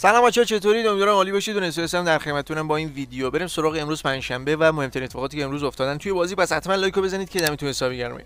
سلام بچه‌ها چطورید امیدوارم عالی باشید و نسبت در خدمتتونم با این ویدیو. بریم سراغ امروز پنجشنبه و مهمترین اتفاقاتی که امروز افتادن توی بازی. پس حتما لایک بزنید که دمتون حسابی گرمه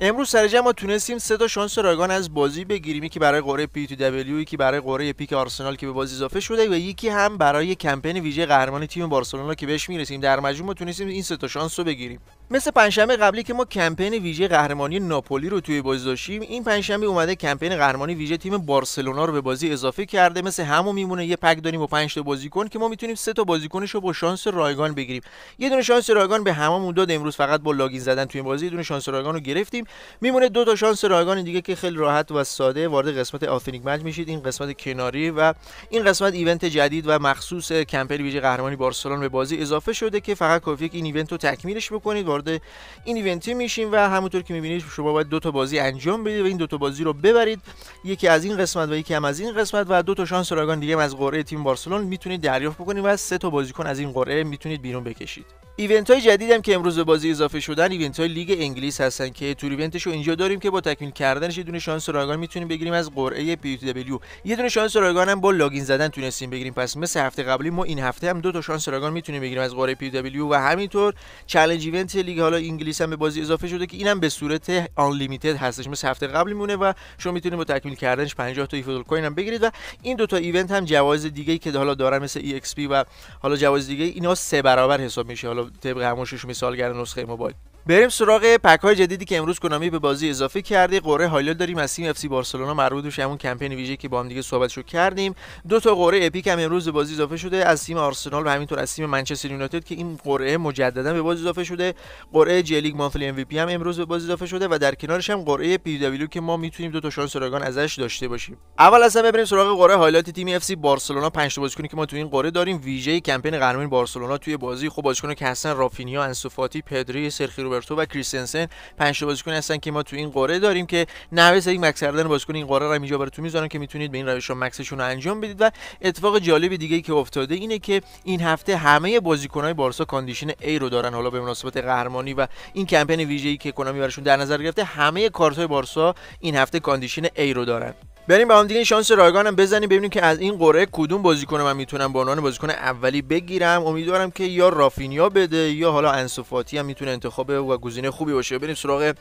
امروز سر ما تونستیم سه تا شانس رایگان از بازی بگیریم که برای قرعه POTW که برای قرعه epic آرسنال که به بازی اضافه شده و یکی هم برای کمپین ویژه قهرمانی تیم بارسلونا که بهش می‌رسیم. در مجموع ما تونستیم این سه تا شانس رو بگیریم. مثل پنجشنبه قبلی که ما کمپین ویژه قهرمانی ناپولی رو توی بازی داشتیم این پنجشنبه اومده کمپین قهرمانی ویژه تیم بارسلونا رو به بازی اضافه کرده. مثل همون میمونه یه pack داریم با 5 تا بازیکن که ما می‌تونیم سه تا بازیکنش رو با شانس رایگان بگیریم. یه دونه شانس رایگان به هممون داد. امروز فقط با login زدن توی بازی یه دونه شانس رایگان رو گرفتیم. میمونه دو تا شانس رایگان دیگه که خیلی راحت و ساده وارد قسمت authentic match میشید. این قسمت کناری و این قسمت event جدید و مخصوص کمپین ویژه قهرمانی بارسلونا به بازی اضافه شده که فقط کافیه که این event رو تکمیلش بکنید. وارد این event ی میشیم و همونطور که می‌بینید شما باید دو تا بازی انجام بدید و این دو تا بازی رو ببرید. یکی از این قسمت و یکی هم از این قسمت و دو تا شانس رایگان دیگه از قرعه تیم بارسلون می‌تونید دریافت بکنید و سه تا بازیکن از این قرعه می‌تونید بیرون بکشید. event های جدید هم که امروز به بازی اضافه شدن event های لیگ انگلیس هستن که تو event ش رو اینجا داریم که با تکمیل کردنش یه دونه شانس رایگان می‌تونیم بگیریم از قرعه POTW. یه دونه شانس رایگان هم با login زدن تونستیم بگیریم. پس مثل هفته قبلی ما این هفته هم دو تا شانس رایگان می‌تونیم بگیریم از قرعه POTW و همینطور چالش event لیگ حالا انگلیس هم به بازی اضافه شده که اینم به صورت آنلاین هستش. مثل هفته قبلیمونه و شما می‌تونید با تکمیل کردنش 50 تا eFootball coin هم بگیرید و این دو تا event هم جوایز دیگه که حالا دارن مثل EXP و حالا جوایز دیگه اینا سه برابر حساب میشه. حالا طبق همونش مثالگر نسخه موبایل. بریم سراغ pack های جدیدی که امروز کنامی به بازی اضافه کرده قرعه highlight داریم از تیم اف سی بارسلونا مربوط به همون کمپین ویژه که با هم دیگه صحبتشو کردیم. دو تا قرعه epic هم امروز به بازی اضافه شده از تیم آرسنال و همینطور از تیم منچستر یونایتد که این قرعه مجددا به بازی اضافه شده. قرعه J League monthly MVP هم امروز به بازی اضافه شده و در کنارش هم قرعه POTW که ما می‌تونیم دو تا شانس رایگان ازش داشته باشیم. اول از همه بریم سراغ قرعه highlight تیم اف سی بارسلونا. 5 تا بازیکنی که ما تو این قرعه داریم. ویژه کمپین قهرمانی بارسلونا توی بازی. خب بازیکن که هستن رافینیا انسو فاتی پدری سرجی روبرتو و کریستنسن هستن 5 بازیکن هستن که ما تو این قرعه داریم که نحوه سری max کردن بازیکن این قرعه رو اینجا براتون می‌ذارم که می‌تونید به این روش max شون رو انجام بدید. و اتفاق جالب دیگه که افتاده اینه که این هفته همه بازیکن‌های بارسا condition A رو دارن. حالا به مناسبت قهرمانی و این کمپین ویژه‌ای که کنامی براشون در نظر گرفته همه کارت‌های بارسا این هفته condition A رو دارن. بریم با هم دیگه شانس رایگانم بزنیم ببینیم که از این قرعه کدوم بازیکن من می‌تونم به عنوان بازیکن اولی بگیرم. امیدوارم که یا رافینیا بده یا حالا انسوفاتی هم می‌تونه انتخاب و گزینه خوبی باشه. بریم سراغ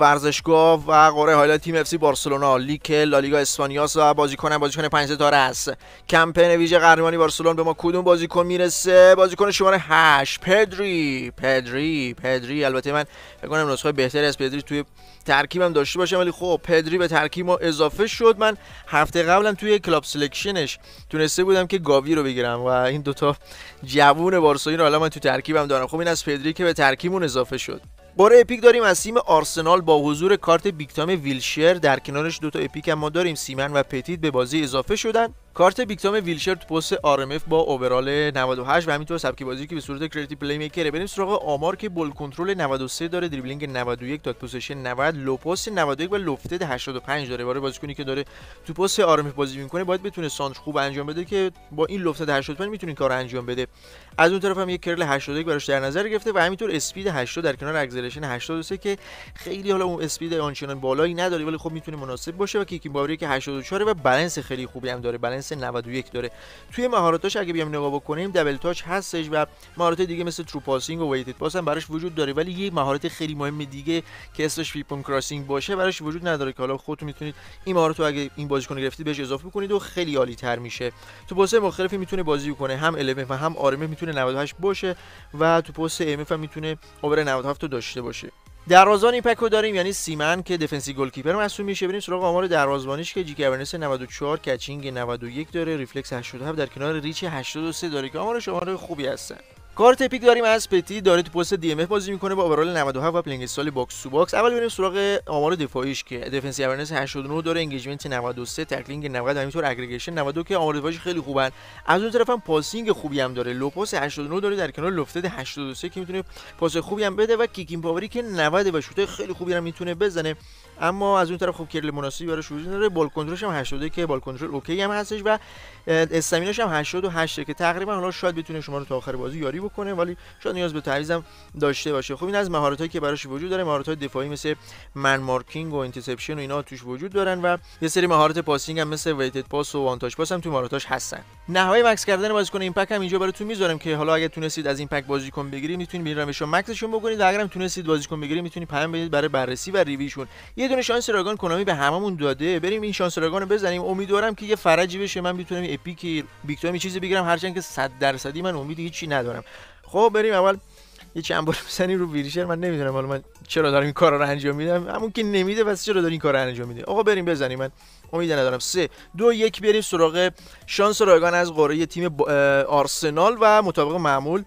ورزشگاه و قرعه حالا تیم اف سی بارسلونا. لیگ لالیگا اسپانیاس و بازیکن بازیکن 5 ستاره است. کمپین ویژه قهرمانی بارسلون به ما کدوم بازیکن می‌رسه؟ بازیکن شماره 8 پدری پدری پدری. البته من فکر کنم نسخه بهتری از پدری توی ترکیبم داشته باشم ولی خب پدری به ترکیب ما اضافه شد. من هفته قبلم توی club selection ش تونسته بودم که گاوی رو بگیرم و این دوتا جوون بارسایی رو حالا من تو ترکیبم دارم. خب این از پدری که به ترکیبمون اضافه شد. قرعه epic داریم از تیم آرسنال با حضور کارت big time ویلشر در کنارش دوتا epic هم ما داریم سیمن و پتیت به بازی اضافه شدن. کارت big time ویلشر تو پست آر با اوورال 98 و همینطور سبک بازی که به صورت creative playmaker ه بریم سراغ آمار که ball control 93 داره دریبلینگ 91 tight possession 90 low pass 91 و lofted 85 داره. برای بازیکنی که داره تو پست R بازی می‌کنه باید بتونه سانتر خوب انجام بده که با این lofted 85 می‌تونه کار انجام بده. از اون طرف هم یک curl 81 براش در نظر گرفته و همینطور speed 80 در کنار acceleration 83 که خیلی حالا اون speed آنچنان بالایی نداره ولی خب می‌تونه مناسب باشه. و kicking power ی که 84 و بالانس خیلی خوبی هم داره. بالانس 91 داره. توی مهارتاش اگه بیام نگاه بکنیم double touch هستش و مهارت دیگه مثل through passing و weighted pass هم براش وجود داره. ولی یه مهارت خیلی مهم دیگه که اسمش pinpoint crossing باشه براش وجود نداره که حالا خودتون می‌تونید این مهارت رو اگه این بازیکن گرفتید بهش اضافه کنید و خیلی عالی تر میشه. تو پست مختلفی می‌تونه بازی کنه. هم L و هم RM ه می‌تونه 98 باشه و تو پست AM هم می‌تونه overall 97 داشته باشه. دروازه‌بان این پک رو داریم یعنی سیمن که defensive goalkeeper محسوب میشه. بریم سراغ آمار دروازه‌بانیش که GK awareness 94 catching 91 داره reflexes 87 در کنار reach 83 داره که آمار خوبی هستن. کارت epic داریم از پتیت داره تو پست DMF بازی می‌کنه با overall 97 و playing style box to box. اول بریم سراغ آمار دفاعیش که defensive awareness 89 داره engagement 93 tackling 90 همینطور aggression 92 که آمار دفاعیش خیلی خوبن. از اون طرف هم passing خوبی هم داره. low pass 89 داره در کنار lofted 83 که می‌تونه پاس خوبی هم بده و kicking power ی که 90 و شوت خیلی خوبی هم می‌تونه بزنه. اما از اون طرف خب curl مناسبی براش وجود داره. ball control ش هم 80 که ball control OK هم هستش و stamina ش هم 88 که تقریبا حالا شاید بتونه شما رو تا آخر بازی یاری بکنه ولی شاید نیاز به تعویضم داشته باشه. خب این از مهارتایی که براش وجود داره. مهارت های دفاعی مثل man marking و interception و اینا توش وجود دارن و یه سری مهارت passing هم مثل weighted pass و one-touch pass هم تو مهارتاش هستن. نهایی max کردن بازیکن این پک هم اینجا براتون می‌ذارم که حالا اگه تونستید از این پک بازیکن بگیرید می‌تونید برید روش max شون بکنید. اگرم تونستید بازیکن بگیرید می‌تونید پیام بدید برای بررسی و review شون یه دونه شانس رایگان کنامی به هممون داده. بریم این شانس رایگان رو بزنیم. امیدوارم که یه فرجی بشه. من بتونم epic big time چیزی بگیرم. هرچند که 100 درصدی من امید هیچی ندارم. خب بریم اول یه چند بار بزنیم رو ویریشر من نمی‌دونم حالا من چرا دارم این کارا رو انجام میدم. همون که نمیده پس چرا داریم این کارا رو انجام میده آقا بریم بزنیم. من امید ندارم. سه دو یک بریم سراغ شانس رایگان از قاره تیم آرسنال و مطابق معمول.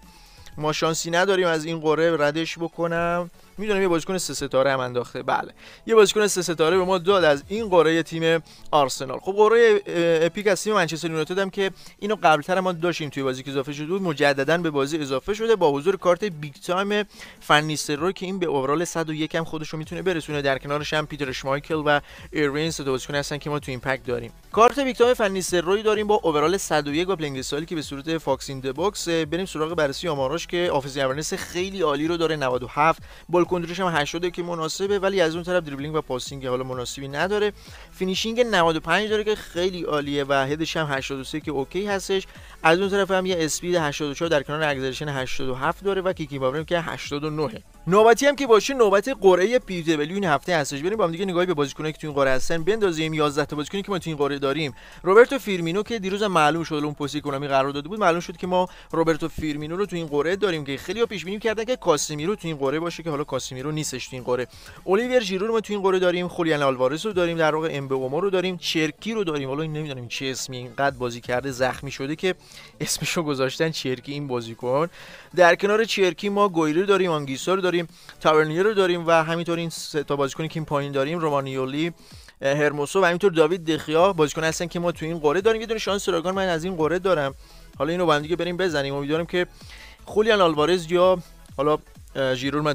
ما شانسی نداریم از این قره ردش بکنم. می‌دونم یه بازیکن سه ستاره هم انداخته. بله. یه بازیکن سه ستاره به ما داد از این قاره تیم آرسنال. خب قاره اپیک از تیم منچستر یونایتد هم که اینو قبلتر ما داشتیم توی بازی که اضافه شده بود مجددا به بازی اضافه شده با حضور کارت big time فن نیستلروی که این به overall 101 هم خودش رو می‌تونه برسونه. در کنارش هم پیتر شمایکل و ایروین سه بازیکن هستن که ما تو این پک داریم. کارت big time فن نیستلروی داریم با overall 101 و playing style ی که به صورت fox in the box بریم سراغ بررسی آماراش که offensive خیلی عالی رو داره. 97 ball control ش هم 80 که مناسبه ولی از اون طرف دریبلینگ و passing حالا مناسبی نداره. finishing 95 داره که خیلی عالیه و head ش هم 83 که OK هستش. از اون طرف هم یه speed 84 در کنار acceleration 87 داره و kicking power م که 89 نوبتی هم که باشه نوبت قرعه POTW این هفته هستش بریم با هم دیگه نگاهی به بازیکنایی که تو این قرعه هستن بندازیم. 11 تا بازیکنی که ما تو این قرعه داریم. روبرتو فیرمینو که دیروز معلوم شد اون پستی کنامی قرار داده بود معلوم شد که ما روبرتو فیرمینو رو تو این قرعه داریم که خیلی پیش بینی کردن که کاسمیرو تو این قرعه باشه که حالا کاسمیرو نیستش تو این قرعه. الیور ژیرو رو ما تو این قرعه داریم خولیان آلوارز رو داریم در واقع ام رو داریم چرکی رو داریم. حالا نمی‌دونم چه اسمی اینقدر بازی کرده زخمی شده که اسمشو گذاشتن چرکی این بازیکن. در کنار چرکی ما گویری داریم آنگیسا رو داریم تاورنیر رو داریم و همینطور این سه تا بازیکنی که این پایین داریم رومانیولی هرموسو و همینطور داوید دخیا. بازیکن هستن که ما تو این قاره داریم. یه دونه شانس راگان من از این قاره دارم. حالا اینو با هم دیگه بریم بزنیم. امیدوارم که خولیان آلوارز یا حالا ژیرو من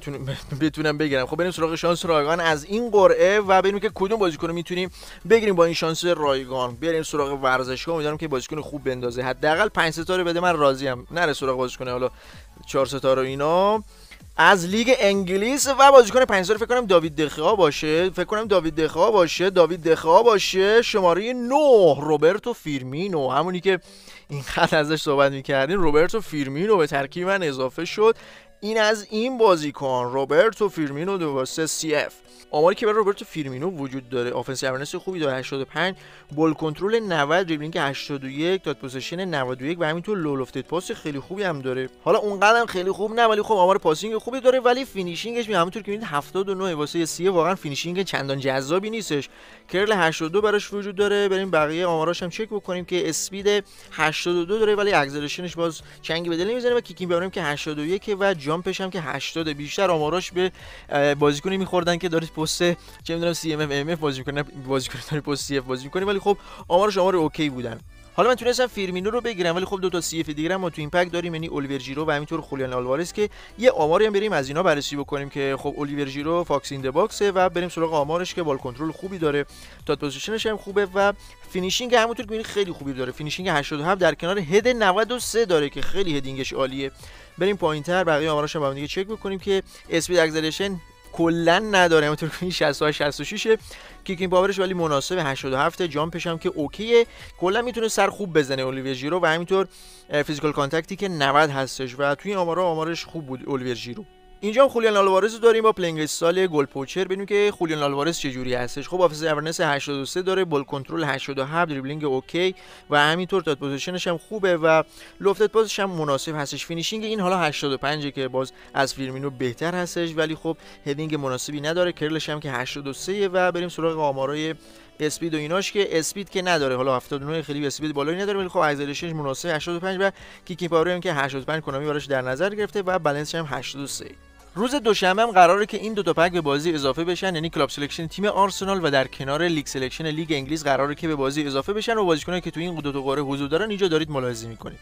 بتونم بگیرم. خب بریم سراغ شانس رایگان. از این قرعه و ببینیم که کدوم بازیکن می‌تونیم بگیریم با این شانس رایگان. بریم سراغ ورزشگاه. امیدوارم که بازیکن خوب بندازه. حداقل 5 ستاره بده. من راضیم نره سراغ بازیکن حالا 4 ستاره اینا. از لیگ انگلیس و بازیکن 5 فکر کنم داوید دخیا باشه. فکر کنم داوید دخیا باشه. داوید دخیا باشه. شماره 9 روبرتو فیرمینو. همونی که این خط ازش صحبت می‌کردین روبرتو فیرمینو. به ترکیب من اضافه شد. این از این بازیکن روبرتو فیرمینو دو واسه CF آماری که برای روبرتو فیرمینو وجود داره. offensive awareness خوبی داره 85 ball control 90 دریبلینگ 81 tight possession 91 و همینطور low lofted pass خیلی خوبی هم داره. حالا اونقدر خیلی خوب نه ولی خب آمار passing خوبی داره ولی finishing ش می همونطور که می‌بینید 79 واسه C واقعا finishing چندان جذابی نیستش. curl 82 براش وجود داره. بریم بقیه آماراش هم چک بکنیم که speed 82 داره ولی acceleration ش باز چنگی به دل نمی‌زنه. و kicking power م که 81 و jump ش هم که 80 بیشتر آماراش به بازیکنی میخوردن که داره پست چه می‌دونم CM AMF بازی می‌کنه بازیکن داره پست CF بازی می‌کنه. ولی خب آمارش آمار OK بودن. حالا من تونستم فیرمینو رو بگیرم ولی خب دو تا CF دیگه ما تو این پک داریم یعنی الیور ژیرو و همینطور خولیان آلوارز که یه آماری هم بریم از اینا بررسی بکنیم که خب الیور ژیرو fox in the box ه و بریم سراغ آمارش که ball control خوبی داره. tight possession ش هم خوبه و finishing همونطور که خیلی خوبی داره. finishing 87 در کنار head 93 داره که خیلی heading ش عالیه. بریم پایینتر بقیه آماراش با هم دیگه چک بکنیم که speed acceleration کلا نداره. همونطور که 60 66 kicking power ش ولی مناسب. 87 jump ش هم که OK ه. کلا می‌تونه سر خوب بزنه اولیویر ژیرو و همینطور physical contact ی که 90 هستش. و توی این آمارا آمارش خوب بود اولیویر ژیرو اینجا هم خولیان آلوارز داریم با playing style goal poacher. ببینیم که خولیان آلوارز چه جوری هستش. خب offensive awareness 83 داره ball control 87 dribbling OK و همینطور tight possession ش هم خوبه و lofted pass ش هم مناسب هستش. finishing این حالا 85 که باز از فیرمینو بهتر هستش ولی خب heading مناسبی نداره. curl ش هم که 83 و بریم سراغ آمارای speed و ایناش که speed که نداره. حالا 79 خیلی speed بالایی نداره ولی خب acceleration ش مناسب 85 و kicking power هم که 85 کنامی براش در نظر گرفته و بالانسش هم 83 روز دوشنبه هم قراره که این دو تا پک به بازی اضافه بشن یعنی club selection تیم آرسنال و در کنار league selection لیگ انگلیس قراره که به بازی اضافه بشن و بازیکنایی که تو این دو تا قرعه حضور دارن اینجا دارید ملاحظه می‌کنید.